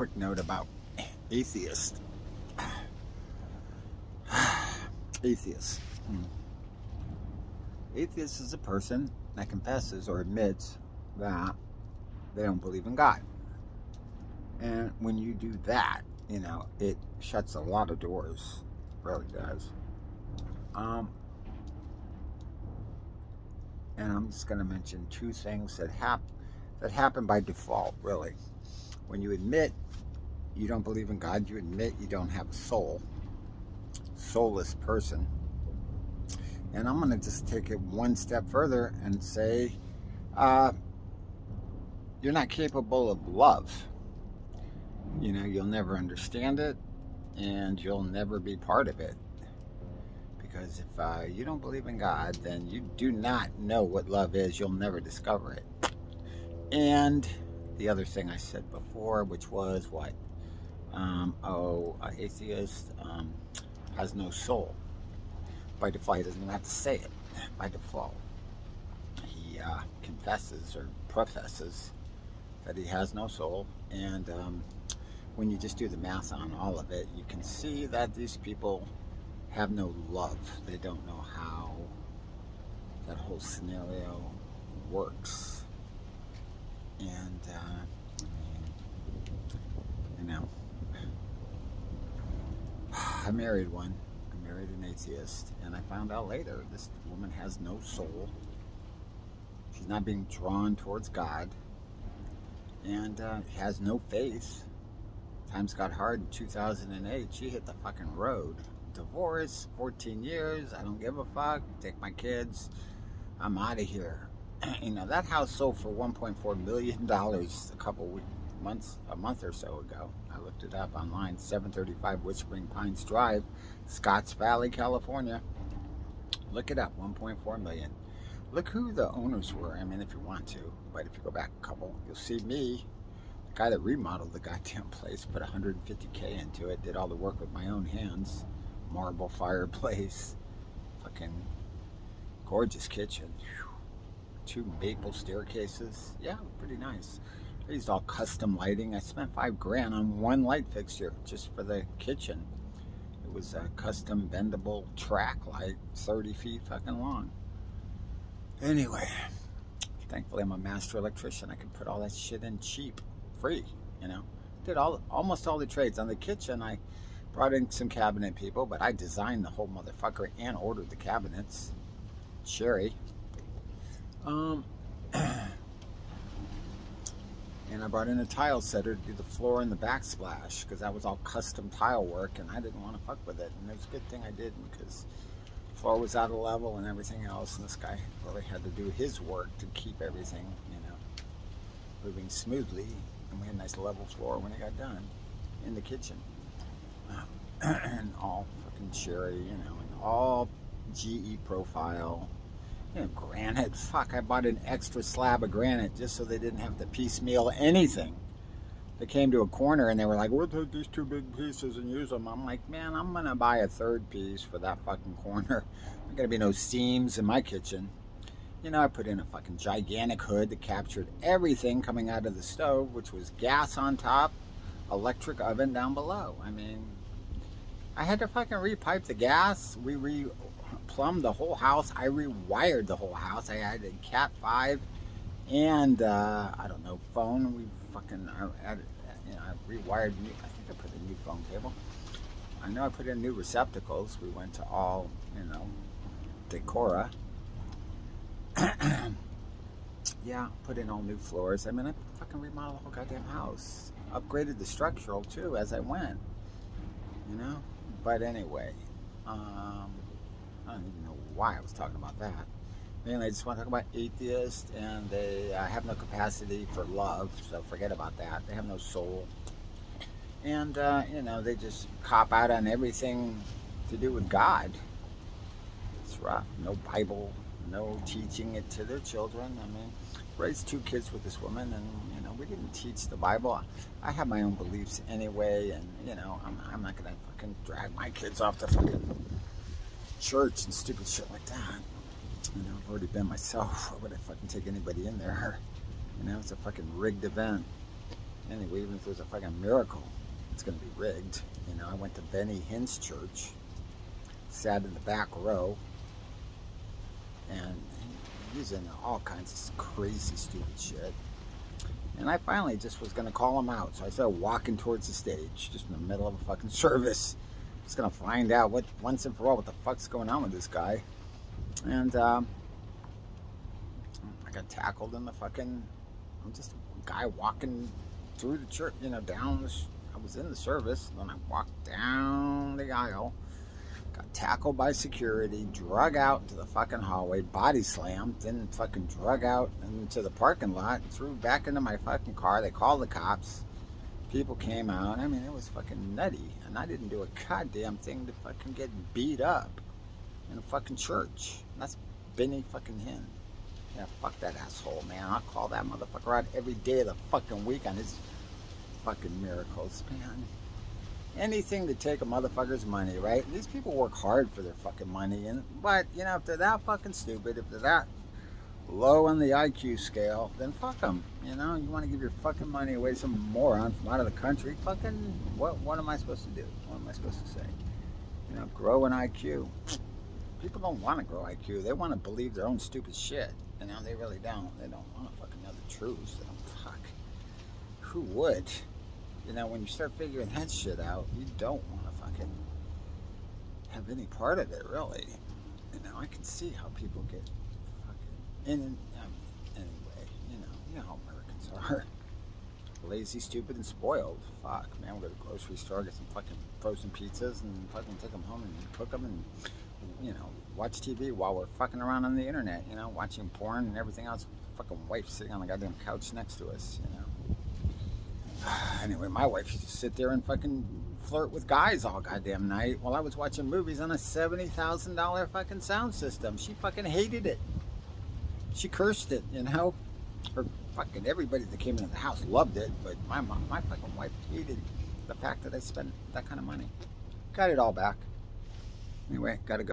quick note about atheist. atheist. Hmm. Atheist is a person that confesses or admits that they don't believe in God. And when you do that, you know, it shuts a lot of doors. Really does. Um, and I'm just going to mention two things that happen that happen by default, really. When you admit you don't believe in God, you admit you don't have a soul, soulless person. And I'm going to just take it one step further and say, uh, you're not capable of love. You know, you'll never understand it and you'll never be part of it. Because if uh, you don't believe in God, then you do not know what love is. You'll never discover it. And the other thing I said before, which was what? Um, oh, an atheist um, has no soul. By default, he doesn't have to say it. By default, he uh, confesses or professes that he has no soul. And um, when you just do the math on all of it, you can see that these people have no love. They don't know how that whole scenario works. And, uh, you know, I married one. I married an atheist. And I found out later this woman has no soul. She's not being drawn towards God. And uh, has no faith. Times got hard in 2008. She hit the fucking road. Divorce, 14 years. I don't give a fuck. Take my kids. I'm out of here. you know, that house sold for $1.4 million a couple months, a month or so ago. I looked it up online, 735 Whispering Pines Drive, Scotts Valley, California. Look it up, 1.4 million. Look who the owners were. I mean, if you want to, but if you go back a couple, you'll see me, the guy that remodeled the goddamn place, put 150k into it, did all the work with my own hands, marble fireplace, fucking gorgeous kitchen. Whew two maple staircases. Yeah, pretty nice. I used all custom lighting. I spent five grand on one light fixture just for the kitchen. It was a custom bendable track light, 30 feet fucking long. Anyway, thankfully I'm a master electrician. I can put all that shit in cheap, free, you know. Did all almost all the trades. On the kitchen, I brought in some cabinet people, but I designed the whole motherfucker and ordered the cabinets. Sherry, um, and I brought in a tile setter to do the floor and the backsplash because that was all custom tile work and I didn't want to fuck with it. And it was a good thing I didn't because the floor was out of level and everything else. And this guy really had to do his work to keep everything, you know, moving smoothly. And we had a nice level floor when it got done in the kitchen. and all fucking cherry, you know, and all GE profile you know, granite. Fuck, I bought an extra slab of granite just so they didn't have to piecemeal anything. They came to a corner and they were like, we'll take these two big pieces and use them. I'm like, man, I'm going to buy a third piece for that fucking corner. There's going to be no seams in my kitchen. You know, I put in a fucking gigantic hood that captured everything coming out of the stove, which was gas on top, electric oven down below. I mean, I had to fucking repipe the gas. We re plumbed the whole house. I rewired the whole house. I had a Cat 5 and, uh, I don't know, phone. We fucking, I, had, you know, I rewired, new, I think I put a new phone cable. I know I put in new receptacles. We went to all, you know, Decora. yeah, put in all new floors. I mean, I fucking remodeled the whole goddamn house. Upgraded the structural, too, as I went. You know? But anyway, um, I don't even know why I was talking about that. Mainly, I just want to talk about atheists, and they uh, have no capacity for love, so forget about that. They have no soul. And, uh, you know, they just cop out on everything to do with God. It's rough. No Bible, no teaching it to their children. I mean, raised two kids with this woman, and, you know, we didn't teach the Bible. I have my own beliefs anyway, and, you know, I'm, I'm not to fucking drag my kids off the fucking church and stupid shit like that. You know, I've already been myself. Why would I fucking take anybody in there? You know, it's a fucking rigged event. Anyway, even if there's a fucking miracle, it's gonna be rigged. You know, I went to Benny Hinn's church, sat in the back row, and he's in all kinds of crazy, stupid shit. And I finally just was gonna call him out, so I started walking towards the stage, just in the middle of a fucking service. Just gonna find out what once and for all what the fuck's going on with this guy. And um, I got tackled in the fucking. I'm just a guy walking through the church, you know, down the. I was in the service, then I walked down the aisle, got tackled by security, drug out to the fucking hallway, body slammed, then fucking drug out into the parking lot, threw back into my fucking car. They called the cops. People came out. I mean, it was fucking nutty, and I didn't do a goddamn thing to fucking get beat up in a fucking church. And that's Benny fucking Hinn. Yeah, fuck that asshole, man. I'll call that motherfucker out every day of the fucking week on his fucking miracles, man. Anything to take a motherfucker's money, right? These people work hard for their fucking money, and but you know if they're that fucking stupid, if they're that low on the IQ scale, then fuck them. You know, you want to give your fucking money away to some moron from out of the country? Fucking what? What am I supposed to do? What am I supposed to say? You know, grow an IQ. People don't want to grow IQ. They want to believe their own stupid shit. You know, they really don't. They don't want to fucking know the truth. Don't fuck. Who would? You know, when you start figuring that shit out, you don't want to fucking have any part of it, really. You know, I can see how people get fucking in. Um, anyway, you know, you know how Americans are. Lazy, stupid, and spoiled. Fuck, man, we'll go to the grocery store, get some fucking frozen pizzas, and fucking take them home and cook them, and you know, watch TV while we're fucking around on the internet. You know, watching porn and everything else. Fucking wife sitting on the goddamn couch next to us. You know. anyway, my wife used to sit there and fucking flirt with guys all goddamn night while I was watching movies on a $70,000 fucking sound system. She fucking hated it. She cursed it, you know? Her fucking everybody that came into the house loved it, but my mom, my fucking wife hated the fact that I spent that kind of money. Got it all back. Anyway, gotta go.